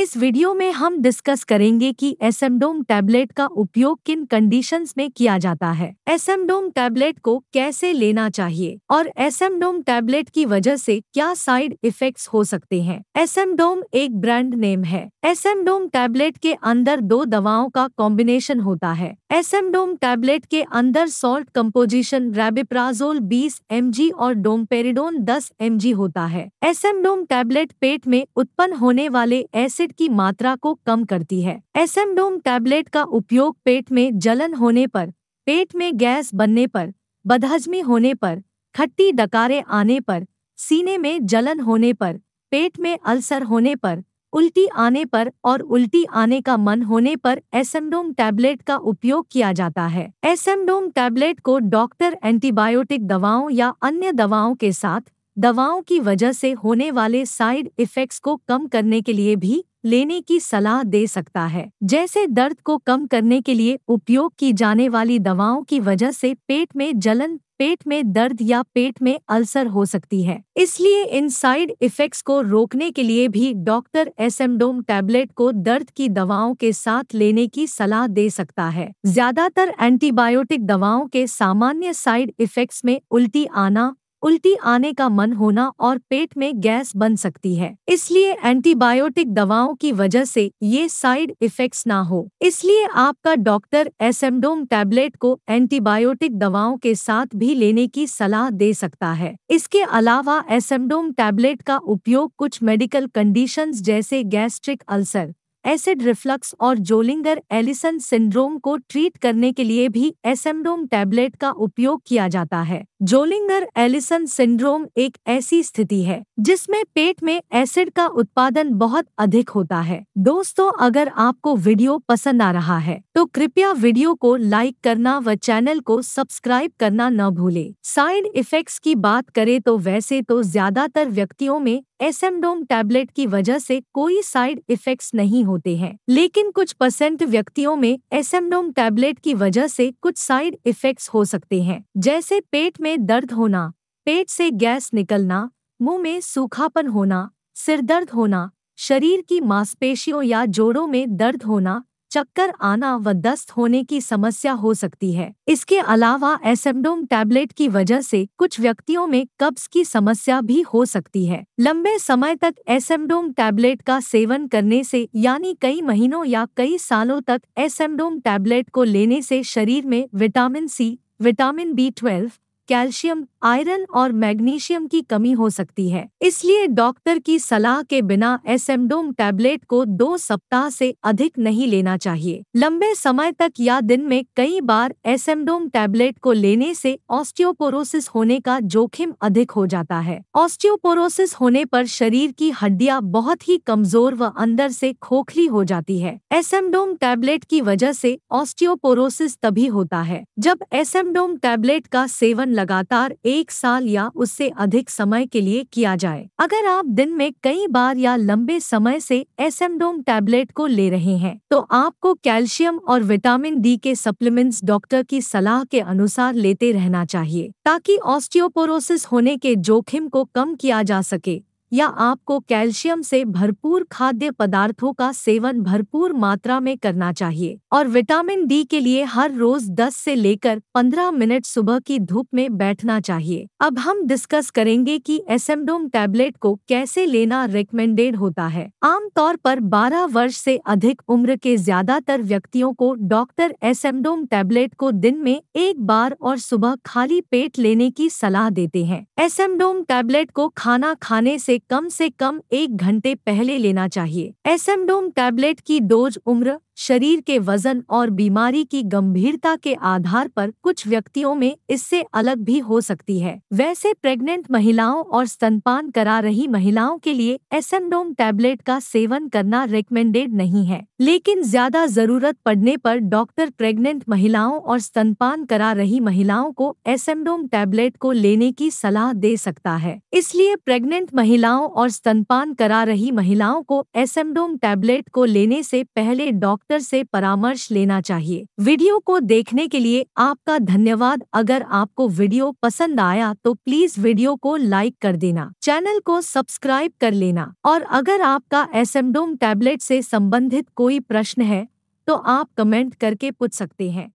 इस वीडियो में हम डिस्कस करेंगे कि एसएमडोम टैबलेट का उपयोग किन कंडीशंस में किया जाता है। एसएमडोम टैबलेट को कैसे लेना चाहिए और एसएमडोम टैबलेट की वजह से क्या साइड इफेक्ट्स हो सकते हैं। एसएमडोम एक ब्रांड नेम है। एसएमडोम टैबलेट के अंदर दो दवाओं का कॉम्बिनेशन होता है। एसएमडोम टैबलेट के अंदर सॉल्ट कंपोजिशन रेबिप्राजोल 20 एम और डोमपेरिडोन 10 एम होता है। एसएमडोम टैबलेट पेट में उत्पन्न होने वाले एसिड एसिड की मात्रा को कम करती है। एसएमडोम टैबलेट का उपयोग पेट में जलन होने पर, पेट में गैस बनने पर, बदहजमी होने पर, खट्टी डकारे आने पर, सीने में जलन होने पर, पेट में अल्सर होने पर, उल्टी आने पर और उल्टी आने का मन होने पर एसएमडोम टैबलेट का उपयोग किया जाता है। एसएमडोम टैबलेट को डॉक्टर एंटीबायोटिक दवाओं या अन्य दवाओं के साथ, दवाओं की वजह से होने वाले साइड इफेक्ट्स को कम करने के लिए भी लेने की सलाह दे सकता है। जैसे दर्द को कम करने के लिए उपयोग की जाने वाली दवाओं की वजह से पेट में जलन, पेट में दर्द या पेट में अल्सर हो सकती है। इसलिए इन साइड इफेक्ट्स को रोकने के लिए भी डॉक्टर एसएमडोम टैबलेट को दर्द की दवाओं के साथ लेने की सलाह दे सकता है। ज़्यादातर एंटीबायोटिक दवाओं के सामान्य साइड इफेक्ट्स में उल्टी आना उल्टी आने का मन होना और पेट में गैस बन सकती है। इसलिए एंटीबायोटिक दवाओं की वजह से ये साइड इफेक्ट्स ना हो। इसलिए आपका डॉक्टर एसएमडोम टैबलेट को एंटीबायोटिक दवाओं के साथ भी लेने की सलाह दे सकता है। इसके अलावा एसएमडोम टैबलेट का उपयोग कुछ मेडिकल कंडीशंस जैसे गैस्ट्रिक अल्सर एसिड रिफ्लक्स और जोलिंगर एलिसन सिंड्रोम को ट्रीट करने के लिए भी एसेमडोम टैबलेट का उपयोग किया जाता है। जोलिंगर एलिसन सिंड्रोम एक ऐसी स्थिति है, जिसमें पेट में एसिड का उत्पादन बहुत अधिक होता है। दोस्तों, अगर आपको वीडियो पसंद आ रहा है तो कृपया वीडियो को लाइक करना व चैनल को सब्सक्राइब करना न भूले। साइड इफेक्ट्स की बात करें तो वैसे तो ज़्यादातर व्यक्तियों में एसेमडोम टैबलेट की वजह से कोई साइड इफेक्ट्स नहीं होते हैं। लेकिन कुछ परसेंट व्यक्तियों में एसेमडोम टैबलेट की वजह से कुछ साइड इफेक्ट्स हो सकते हैं। जैसे पेट में दर्द होना, पेट से गैस निकलना, मुँह में सूखापन होना, सिर दर्द होना, शरीर की मांसपेशियों या जोड़ों में दर्द होना चक्कर आना व दस्त होने की समस्या हो सकती है। इसके अलावा एसेमडोम टैबलेट की वजह से कुछ व्यक्तियों में कब्ज की समस्या भी हो सकती है। लंबे समय तक एसेमडोम टैबलेट का सेवन करने से, यानी कई महीनों या कई सालों तक एसेमडोम टैबलेट को लेने से शरीर में vitamin C, vitamin B twelve calcium, iron और मैग्नीशियम की कमी हो सकती है। इसलिए डॉक्टर की सलाह के बिना एसेमडोम टैबलेट को दो सप्ताह से अधिक नहीं लेना चाहिए। लंबे समय तक या दिन में कई बार एसेमडोम टैबलेट को लेने से ऑस्टियोपोरोसिस होने का जोखिम अधिक हो जाता है। ऑस्टियोपोरोसिस होने पर शरीर की हड्डियाँ बहुत ही कमज़ोर व अंदर से खोखली हो जाती है। एसेमडोम टैबलेट की वजह से ऑस्टियोपोरोसिस तभी होता है जब एसेमडोम टैबलेट का सेवन लगातार एक साल या उससे अधिक समय के लिए किया जाए। अगर आप दिन में कई बार या लंबे समय से एसएमडोम टैबलेट को ले रहे हैं तो आपको कैल्शियम और विटामिन डी के सप्लीमेंट्स डॉक्टर की सलाह के अनुसार लेते रहना चाहिए, ताकि ऑस्टियोपोरोसिस होने के जोखिम को कम किया जा सके। या आपको कैल्शियम से भरपूर खाद्य पदार्थों का सेवन भरपूर मात्रा में करना चाहिए और विटामिन डी के लिए हर रोज 10 से लेकर 15 मिनट सुबह की धूप में बैठना चाहिए। अब हम डिस्कस करेंगे कि एसेमडोम टैबलेट को कैसे लेना रिकमेंडेड होता है। आमतौर पर 12 वर्ष से अधिक उम्र के ज़्यादातर व्यक्तियों को डॉक्टर एसेमडोम टैबलेट को दिन में एक बार और सुबह खाली पेट लेने की सलाह देते हैं। एसेमडोम टैबलेट को खाना खाने से कम से कम एक घंटे पहले लेना चाहिए। एसएमडोम टैबलेट की डोज उम्र शरीर के वज़न और बीमारी की गंभीरता के आधार पर कुछ व्यक्तियों में इससे अलग भी हो सकती है। वैसे प्रेग्नेंट महिलाओं और स्तनपान करा रही महिलाओं के लिए एसेमडोम टैबलेट का सेवन करना रिकमेंडेड नहीं है। लेकिन ज़्यादा ज़रूरत पड़ने पर डॉक्टर प्रेग्नेंट महिलाओं और स्तनपान करा रही महिलाओं को एसेमडोम टैबलेट को लेने की सलाह दे सकता है। इसलिए प्रेग्नेंट महिलाओं और स्तनपान करा रही महिलाओं को एसेमडोम टैबलेट को लेने से पहले डॉक्टर डॉक्टर से परामर्श लेना चाहिए। वीडियो को देखने के लिए आपका धन्यवाद। अगर आपको वीडियो पसंद आया तो प्लीज़ वीडियो को लाइक कर देना। चैनल को सब्सक्राइब कर लेना। और अगर आपका एसएमडोम टैबलेट से संबंधित कोई प्रश्न है तो आप कमेंट करके पूछ सकते हैं।